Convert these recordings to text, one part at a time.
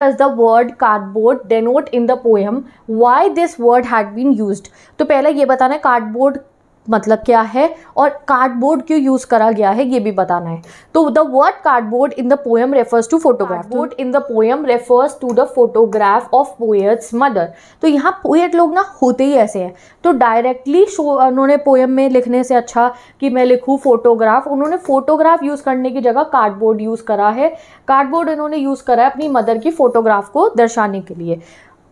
does the word cardboard denote in the poem why this word had been used तो पहले ये बताना है कार्डबोर्ड मतलब क्या है और कार्डबोर्ड क्यों यूज़ करा गया है ये भी बताना है। तो the word cardboard in the poem refers to photograph board in the poem refers to the photograph of poet's mother तो यहाँ पोएट लोग ना होते ही ऐसे हैं। तो डायरेक्टली शो उन्होंने पोएम में लिखने से अच्छा कि मैं लिखूँ फोटोग्राफ उन्होंने फोटोग्राफ यूज़ करने की जगह कार्डबोर्ड यूज़ करा है। कार्डबोर्ड इन्होंने यूज़ करा है अपनी मदर की फ़ोटोग्राफ को दर्शाने के लिए।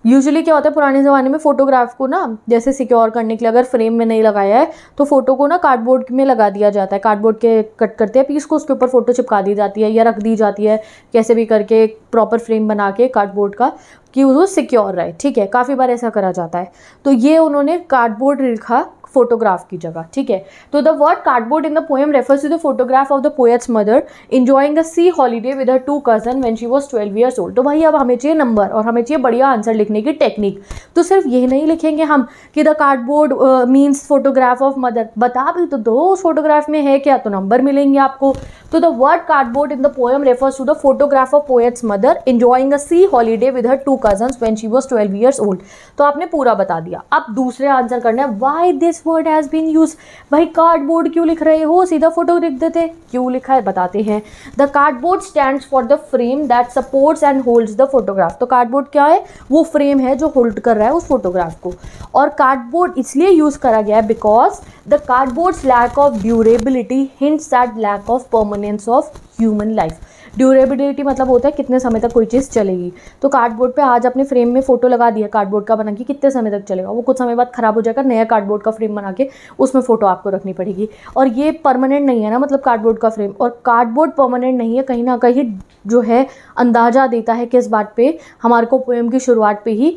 यूजुअली क्या होता है, पुराने ज़माने में फ़ोटोग्राफ को ना, जैसे सिक्योर करने के लिए अगर फ्रेम में नहीं लगाया है तो फ़ोटो को ना कार्डबोर्ड में लगा दिया जाता है। कार्डबोर्ड के कट करते हैं पीस को उसके ऊपर फ़ोटो चिपका दी जाती है या रख दी जाती है, कैसे भी करके एक प्रॉपर फ्रेम बना के कार्डबोर्ड का, कि वो सिक्योर रहे। ठीक है, काफ़ी बार ऐसा करा जाता है। तो ये उन्होंने कार्डबोर्ड लिखा फोटोग्राफ की जगह, ठीक है? तो the word cardboard in the poem refers to the photograph of the poet's mother enjoying a sea holiday with her two cousins when she was 12 years old तो भाई अब हमें चाहिए नंबर और हमें चाहिए बढ़िया आंसर लिखने की टेक्निक तो सिर्फ़ ये नहीं लिखेंगे हम कि the cardboard means photograph of mother बता भी तो दो उस फोटोग्राफ में है क्या? तो नंबर मिलेंगे आपको. तो the word cardboard in the poem refers to the photograph of poet's mother enjoying a sea holiday with her two cousins when she was 12 years old तो आपने पूरा बता दिया. अब दूसरे आंसर करना है. Why this word has been use भाई कार्डबोर्ड क्यों लिख रहे हो? सीधा फ़ोटो लिख देते। क्यों लिखा है? बताते हैं। The cardboard stand for the frame that supports and holds the photograph तो कार्डबोर्ड क्या है? वो फ्रेम है जो होल्ड कर रहा है उस फोटोग्राफ को। और कार्डबोर्ड इसलिए यूज़ करा गया है because the cardboard's lack of durability hints that lack of permanence of human life durability मतलब होता है कितने समय तक कोई चीज़ चलेगी। तो कार्डबोर्ड पे आज अपने फ्रेम में फ़ोटो लगा दिया कार्डबोर्ड का बना के कितने समय तक चलेगा। वो कुछ समय बाद ख़राब हो जाएगा, नया कार्डबोर्ड का फ्रेम बना के उसमें फ़ोटो आपको रखनी पड़ेगी। और ये परमानेंट नहीं है ना मतलब कार्डबोर्ड का फ्रेम और कार्डबोर्ड परमानेंट नहीं है, कहीं ना कहीं जो है अंदाज़ा देता है किस बात पर हमारे को पोएम की शुरुआत पर ही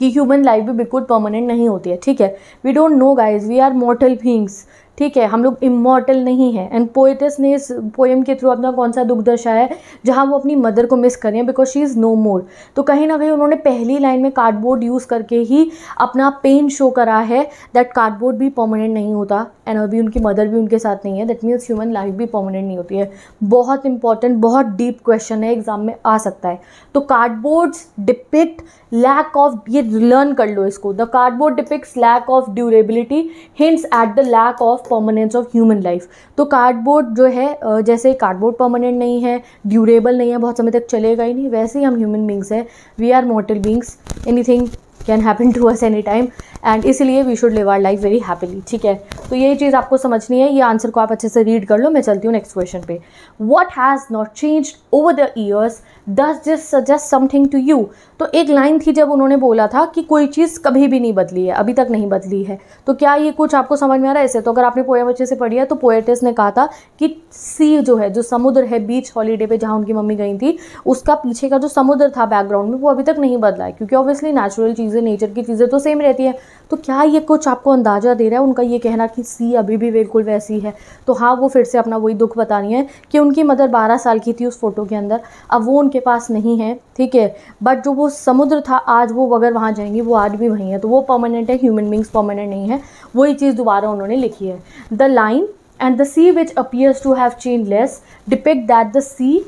कि ह्यूमन लाइफ भी बिल्कुल परमानेंट नहीं होती है, ठीक है? We don't know guys we are mortal beings ठीक है, हम लोग इमोर्टल नहीं है। एंड पोइटस ने इस पोएम के थ्रू अपना कौन सा दुख दर्शाया है? जहाँ वो अपनी मदर को मिस कर because she is no more तो कहीं ना कहीं उन्होंने पहली लाइन में कार्डबोर्ड यूज़ करके ही अपना पेन शो करा है दैट कार्डबोर्ड भी परमानेंट नहीं होता। एंड अभी उनकी मदर भी उनके साथ नहीं है। दैट मीन्स ह्यूमन लाइफ भी परमानेंट नहीं होती है। बहुत इंपॉर्टेंट बहुत डीप क्वेश्चन है। एग्ज़ाम में आ सकता है। तो कार्डबोर्ड्स डिपिक्ट लैक ऑफ़ ये लर्न कर लो इसको। The cardboard depicts lack of durability hints at the lack of permanence of human life तो कार्डबोर्ड जो है जैसे कार्डबोर्ड परमानेंट नहीं है ड्यूरेबल नहीं है, बहुत समय तक चलेगा ही नहीं, वैसे ही हम ह्यूमन बींग्स हैं. We are mortal beings anything can happen to us any time and इसलिए we should live our life very happily ठीक है? तो यही चीज़ आपको समझनी है, ये आंसर को आप अच्छे से रीड कर लो. मैं चलती हूँ नेक्स्ट क्वेश्चन पे. What has not change over the years this just suggest something to you तो एक लाइन थी जब उन्होंने बोला था कि कोई चीज़ कभी भी नहीं बदली है, अभी तक नहीं बदली है। तो क्या ये कुछ आपको समझ में आ रहा है? ऐसे तो अगर आपने पोएम अच्छे से पढ़ी है तो पोएटिस ने कहा था कि सी जो है, जो समुद्र है बीच हॉलीडे पे जहाँ उनकी मम्मी गई थी, उसका पीछे का जो समुद्र था बैकग्राउंड में, वो अभी तक नहीं बदला है। क्योंकि ऑब्वियसली नेचुरल चीज़ें नेचर की चीज़ें तो सेम रहती है। तो क्या ये कुछ आपको अंदाज़ा दे रहा है? उनका ये कहना कि सी अभी भी बिल्कुल वैसी है। तो हाँ वो फिर से अपना वही दुख बता रही है कि उनकी मदर बारह साल की थी उस फ़ोटो के अंदर। अब वो उनके पास नहीं है, ठीक है? बट जो वो समुद्र था, आज वो अगर वहाँ जाएँगी, वो आज भी वहीं है। तो वो परमानेंट है ह्यूमन बींग्स परमानेंट नहीं है। वही चीज़ दोबारा उन्होंने लिखी है। The line and the sea which appears to have change less depict that the sea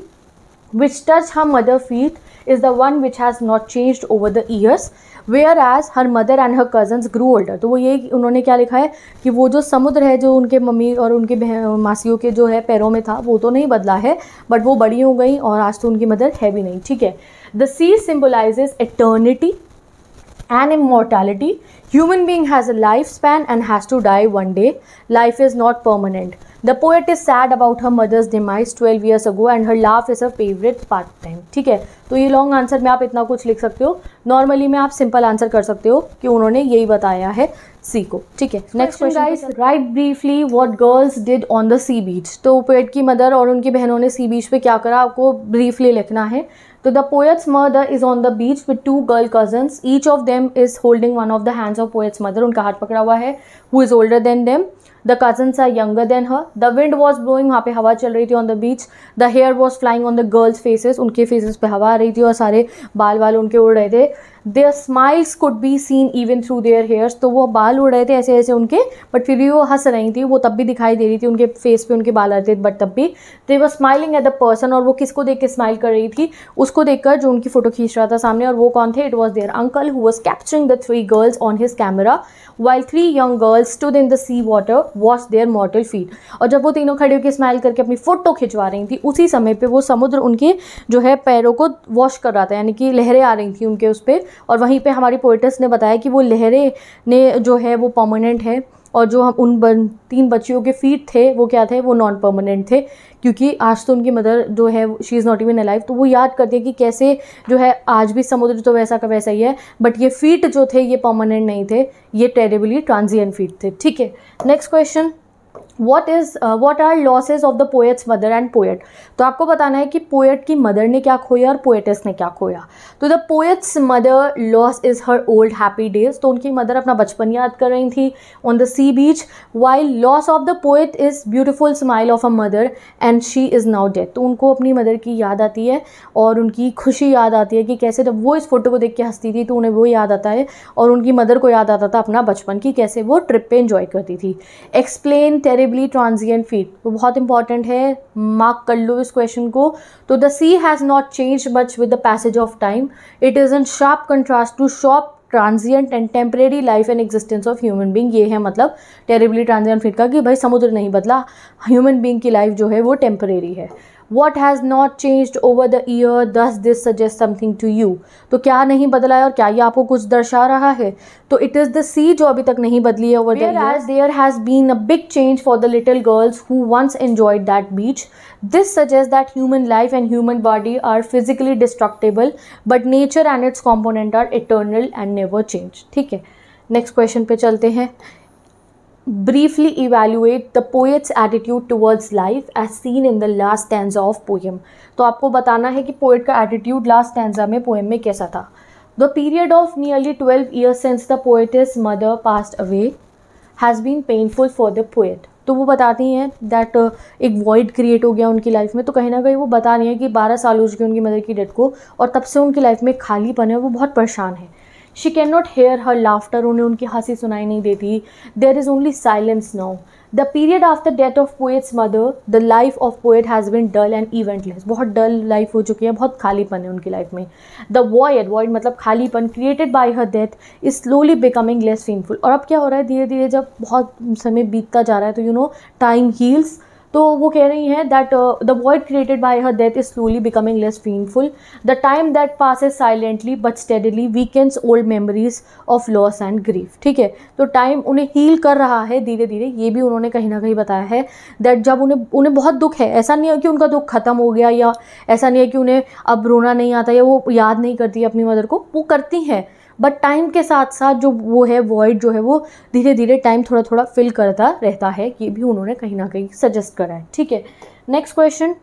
which touch him mother feet the one which has not changed over the years whereas her mother and her cousins grew older तो वो ये उन्होंने क्या लिखा है कि वो जो समुद्र है, जो उनके मम्मी और उनके मासियों के जो है पैरों में था, वो तो नहीं बदला है बट वो बड़ी हो गई और आज तो उनकी मदर है भी नहीं, ठीक है? The sea symbolises eternity and immortality. Human being has a lifespan and has to die one day. Life is not permanent. The poet is sad about her mother's demise twelve years ago and her laugh is a favourite part time ठीक है? तो ये long answer में आप इतना कुछ लिख सकते हो। नॉर्मली में आप सिंपल आंसर कर सकते हो कि उन्होंने यही बताया है सी को। ठीक है? Next question write briefly what girls did on the sea beach तो पोएट की मदर और उनकी बहनों ने सी बीच पे क्या करा? आपको ब्रीफली लिखना है। तो the poet's mother is on the beach with two girl cousins each of them is holding one of the hands of poet's mother उनका हाथ पकड़ा हुआ है who is older than them The cousins are younger than her the wind was blowing वहाँ पे हवा चल रही थी on the beach the hair was flying on the girls faces उनके फेसेस पे हवा आ रही थी और सारे बाल वाल उनके उड़ रहे थे. Their smiles could be seen even through their hairs तो वो बाल उड़ रहे थे ऐसे ऐसे उनके बट फिर भी वो हंस रही थी. वो तब भी दिखाई दे रही थी उनके फेस पे उनके बाल आ रहे थे बट तब भी. They were smiling at the person और वो किसको देख के स्माइल कर रही थी? उसको देखकर जो उनकी फ़ोटो खींच रहा था सामने, और वो कौन थे? It was their uncle who was capturing the three girls on his camera while three young girls stood in the sea water wash their mottle feet. और जब वो तीनों खड़े होकर स्माइल करके अपनी फ़ोटो खिंचवा रही थी, उसी समय पे वो समुद्र उनके जो है पैरों को वॉश कर रहा था, यानी कि लहरें आ रही थी उनके उस पर और वहीं पर हमारी पोइटस ने बताया कि वो लहरें ने जो है वो पर्मानेंट है। और जो हम उन बन, तीन बच्चियों के फीट थे वो क्या थे? वो नॉन परमानेंट थे क्योंकि आज तो उनकी मदर जो है she is not even alive तो वो याद करती है कि कैसे जो है आज भी समुद्र तो वैसा का वैसा ही है बट ये फीट जो थे ये परमानेंट नहीं थे ये टेरेबली ट्रांजियन फीट थे ठीक है? Next question what is what are losses of the poet's mother and poet तो आपको बताना है कि पोएट की मदर ने क्या खोया और पोएटस ने क्या खोया। तो the poet's mother loss is her old happy days तो उनकी मदर अपना बचपन याद कर रही थी on the sea beach while loss of the poet is beautiful smile of a mother and she is now death तो उनको अपनी मदर की याद आती है और उनकी खुशी याद आती है कि कैसे जब वो इस फ़ोटो को देख के हंसती थी तो उन्हें वो याद आता है और उनकी मदर को याद आता था अपना बचपन की कैसे वो ट्रिप पे इंजॉय करती थी। एक्सप्लेन टेरे टेरिबली ट्रांजिएंट फीट वो बहुत इंपॉर्टेंट है मार्क कर लो इस क्वेश्चन को। तो the sea has not change much with the passage of time it is in sharp contrast to shop transient and temporary life and existence of human being ये है मतलब टेरेबली ट्रांजिएंट फीट का कि भाई समुद्र नहीं बदला। ह्यूमन बींग की लाइफ जो है वो टेम्परेरी है। What has not change over the year does this suggest something to you तो क्या नहीं बदला है और क्या ये आपको कुछ दर्शा रहा है? तो इट इज़ द सी जो अभी तक नहीं बदली है over age there has been a big change for the little girls who once enjoyed that beach this suggest that human life and human body are physically destructible but nature and its component are eternal and never change ठीक है? Next question पे चलते हैं. Briefly evaluate the poet's attitude towards life as seen in the last stanza of poem. तो आपको बताना है कि पोएट का एटीट्यूड लास्ट stanza में पोएम में कैसा था? The period of nearly twelve years since the poet's mother passed away has been painful for the poet तो वो बताती हैं दैट uh, एक वॉइड क्रिएट हो गया उनकी लाइफ में तो कहीं ना कहीं वो बता रही हैं कि बारह साल हो चुके उनकी मदर की डेथ को और तब से उनकी लाइफ में खालीपन है वो बहुत परेशान है। She can not hear her laughter उन्हें उनकी हँसी सुनाई नहीं देती। There is only silence now the period after death of poet's mother the life of poet has been dull and eventless बहुत डल लाइफ हो चुकी है, बहुत खालीपन है उनकी लाइफ में। द वॉयड वॉइड मतलब खालीपन created by her death is slowly becoming less painful और अब क्या हो रहा है? धीरे धीरे जब बहुत समय बीतता जा रहा है तो यू नो टाइम हील्स तो वो कह रही हैं that the void created by her death is slowly becoming less painful the time that passes silently but steadily weakens old memories of loss and grief ठीक है? तो टाइम उन्हें heal कर रहा है धीरे धीरे ये भी उन्होंने कहीं ना कहीं बताया है दैट जब उन्हें उन्हें बहुत दुख है, ऐसा नहीं है कि उनका दुख खत्म हो गया या ऐसा नहीं है कि उन्हें अब रोना नहीं आता या वो याद नहीं करती अपनी मदर को, वो करती हैं। बट टाइम के साथ साथ जो वो है वॉइड जो है, वो धीरे धीरे टाइम थोड़ा थोड़ा फिल करता रहता है ये भी उन्होंने कहीं ना कहीं सजेस्ट करा है। ठीक है? Next question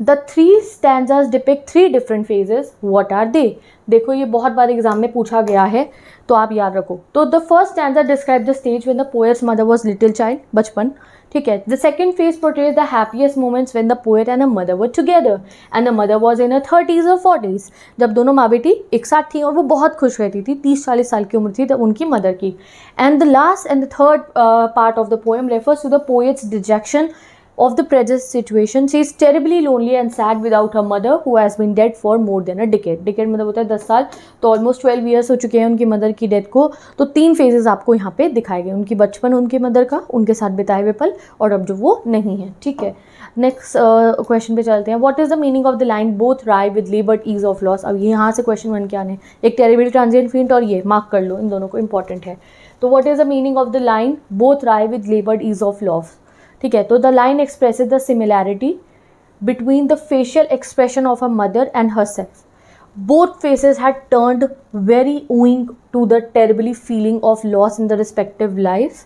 the three stanzas depict three different phases what are they देखो, ये बहुत बार एग्ज़ाम में पूछा गया है तो आप याद रखो। तो the first stanza describe the stage when the poet's mother was little child बचपन, ठीक है? The second phase portrays the happiest moments when the poet and a mother were together and the mother was in a thirties और forties जब दोनों माँ बेटी एक साथ थी और वो बहुत खुश रहती थी तीस चालीस साल की उम्र थी तब उनकी मदर की। And the last and the third part of the poem refers to the poet's dejection of the present situation. She is terribly lonely and sad without her mother who has been dead for more than a decade. Decade मतलब होता है दस साल तो almost twelve years हो चुके हैं उनकी मदर की डेथ को। तो तीन फेजेस आपको यहाँ पे दिखाए गए उनकी बचपन उनकी मदर का उनके साथ बिताए हुए पल और अब जो वो नहीं है। ठीक है? नेक्स्ट क्वेश्चन uh, पे चलते हैं। What is the meaning of the line both wry with laboured ease of loss अब यहाँ से क्वेश्चन वन क्या है। एक टेरिबल ट्रांजिएंट फ़ील्ड और ये मार्क कर लो। इन दोनों को इंपॉर्टेंट है। तो what is the meaning of the line both wry with laboured ease of loss ठीक है? तो the line express the similarity between the facial expression of a mother and her self both faces had turned very owing to the terribly feeling of loss in the respective life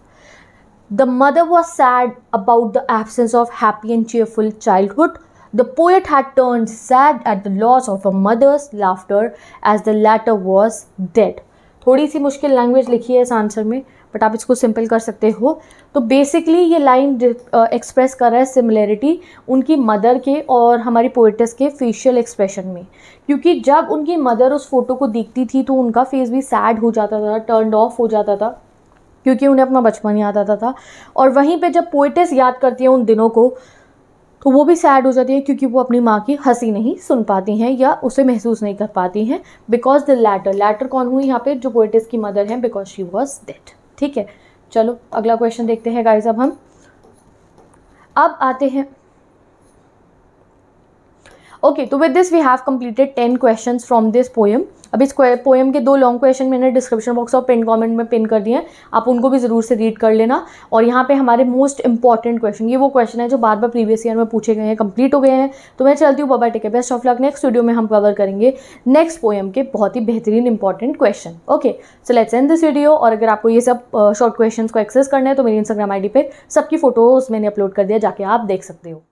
the mother was sad about the absence of happy and cheerful childhood the poet had turn sad at the loss of a mother's laughter as the latter was dead थोड़ी सी मुश्किल language लिखी है इस answer में। But आप इसको simple कर सकते हो। तो बेसिकली ये लाइन एक्सप्रेस कर रहा है सिमिलरिटी उनकी मदर के और हमारी पोइटस के फेशियल एक्सप्रेशन में। क्योंकि जब उनकी मदर उस फ़ोटो को देखती थी तो उनका फेस भी सैड हो जाता था टर्न ऑफ़ हो जाता था, क्योंकि उन्हें अपना बचपन याद आता था। और वहीं पे जब पोइटस याद करती है उन दिनों को तो वो भी सैड हो जाती है, क्योंकि वो अपनी माँ की हँसी नहीं सुन पाती हैं या उसे महसूस नहीं कर पाती हैं बिकॉज़ द लैटर लैटर कौन हुई यहाँ पे? जो पोइटिस की मदर हैं बिकॉज़ शी वॉज़ डेड ठीक है। चलो अगला क्वेश्चन देखते हैं गाइज़ अब हम। अब आते हैं ओके तो with this we have completed ten question from this poem अब इस पोएम के दो लॉन्ग क्वेश्चन मैंने डिस्क्रिप्शन बॉक्स और पिन कमेंट में पिन कर दिए हैं। आप उनको भी ज़रूर से रीड कर लेना। और यहाँ पे हमारे मोस्ट इंपॉर्टेंट क्वेश्चन ये वो क्वेश्चन है जो बार बार प्रीवियस ईयर में पूछे गए हैं कंप्लीट हो गए हैं। तो मैं चलती हूँ बाबा टेके best of luck next video में हम कवर करेंगे नेक्स्ट पोएम के बहुत ही बेहतरीन important question okay so let's end this video और अगर आपको ये सब शॉर्ट क्वेश्चन को एक्सेस करना है तो मेरी इंस्टाग्राम आई पे सबकी फ़ोटोज़ मैंने अपलोड कर दिया, जाके आप देख सकते हो।